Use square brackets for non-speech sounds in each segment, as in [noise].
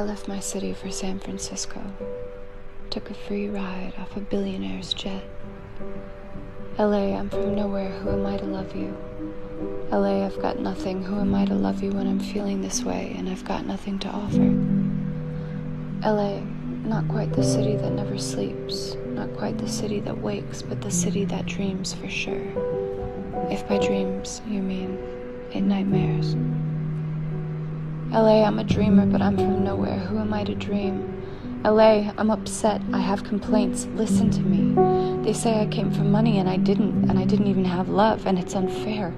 I left my city for San Francisco. Took a free ride off a billionaire's jet. LA, I'm from nowhere, who am I to love you? LA, I've got nothing, who am I to love you when I'm feeling this way and I've got nothing to offer? LA, not quite the city that never sleeps, not quite the city that wakes, but the city that dreams for sure. If by dreams you mean in nightmares. LA, I'm a dreamer, but I'm from nowhere. Who am I to dream? LA, I'm upset. I have complaints. Listen to me. They say I came for money and I didn't, and I didn't even have love, and it's unfair.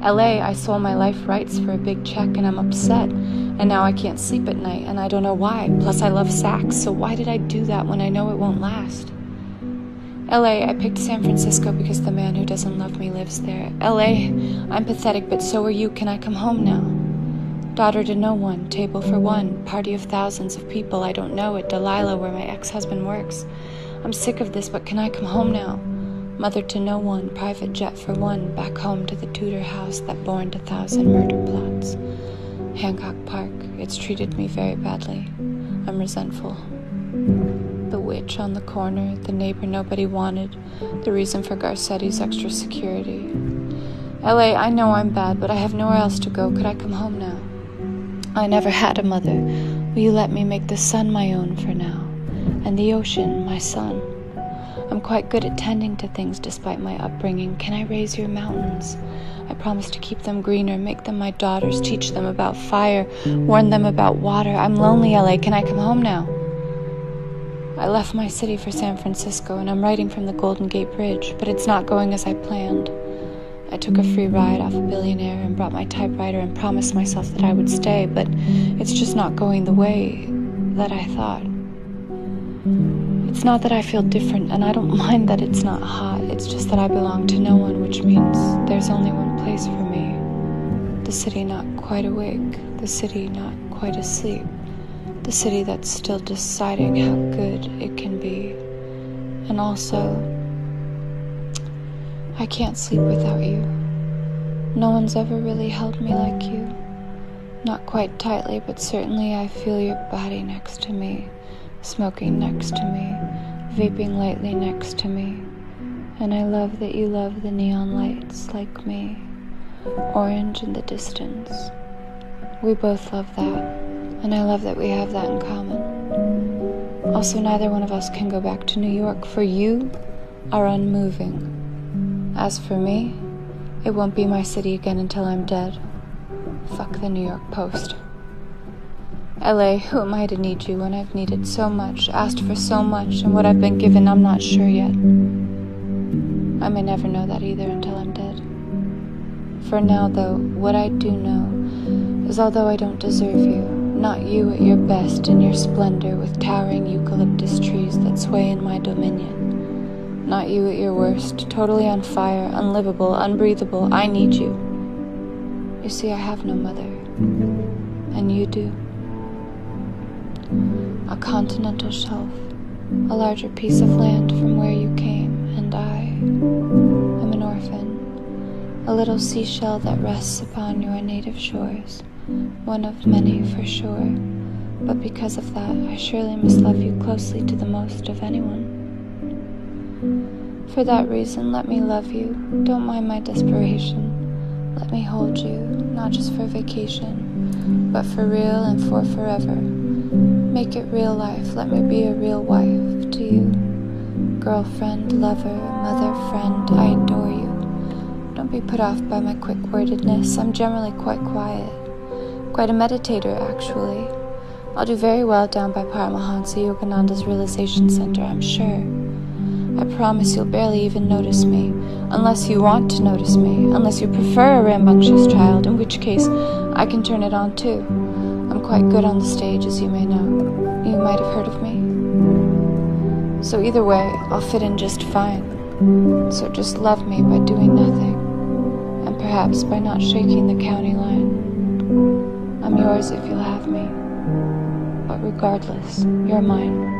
LA, I sold my life rights for a big check and I'm upset. And now I can't sleep at night and I don't know why. Plus, I love Zach, so why did I do that when I know it won't last? LA, I picked San Francisco because the man who doesn't love me lives there. LA, I'm pathetic, but so are you. Can I come home now? Daughter to no one, table for one, party of thousands of people I don't know at Delilah where my ex husband works. I'm sick of this, but can I come home now? Mother to no one, private jet for one, back home to the Tudor house that borned a thousand murder plots. Hancock Park, it's treated me very badly. I'm resentful. The witch on the corner, the neighbor nobody wanted, the reason for Garcetti's extra security. LA, I know I'm bad, but I have nowhere else to go. Could I come home now? I never had a mother. Will you let me make the sun my own for now? And the ocean my son? I'm quite good at tending to things despite my upbringing. Can I raise your mountains? I promise to keep them greener, make them my daughters, teach them about fire, warn them about water. I'm lonely, LA. Can I come home now? I left my city for San Francisco and I'm writing from the Golden Gate Bridge, but it's not going as I planned. I took a free ride off a billionaire and brought my typewriter and promised myself that I would stay, but it's just not going the way that I thought. It's not that I feel different, and I don't [laughs] mind that it's not hot. It's just that I belong to no one, which means there's only one place for me. The city not quite awake, the city not quite asleep, the city that's still deciding how good it can be. And also, I can't sleep without you. No one's ever really held me like you. Not quite tightly, but certainly I feel your body next to me, smoking next to me, vaping lightly next to me. And I love that you love the neon lights like me, orange in the distance. We both love that, and I love that we have that in common. Also, neither one of us can go back to New York, for you are unmoving. As for me, it won't be my city again until I'm dead. Fuck the New York Post. LA, who am I to need you when I've needed so much, asked for so much, and what I've been given I'm not sure yet? I may never know that either until I'm dead. For now, though, what I do know is although I don't deserve you, not you at your best in your splendor with towering eucalyptus trees that sway in my dominion not you at your worst, totally on fire, unlivable, unbreathable. I need you. You see, I have no mother, and you do. A continental shelf, a larger piece of land from where you came, and I am an orphan, a little seashell that rests upon your native shores, one of many for sure. But because of that, I surely must love you closely to the most of anyone. For that reason, let me love you. Don't mind my desperation. Let me hold you, not just for vacation, but for real and for forever. Make it real life. Let me be a real wife to you. Girlfriend, lover, mother, friend, I adore you. Don't be put off by my quick wordedness. I'm generally quite quiet. Quite a meditator, actually. I'll do very well down by Paramahansa Yogananda's Realization Center, I'm sure. I promise you'll barely even notice me, unless you want to notice me, unless you prefer a rambunctious child, in which case I can turn it on too. I'm quite good on the stage, as you may know. You might have heard of me. So either way, I'll fit in just fine. So just love me by doing nothing, and perhaps by not shaking the county line. I'm yours if you'll have me. But regardless, you're mine.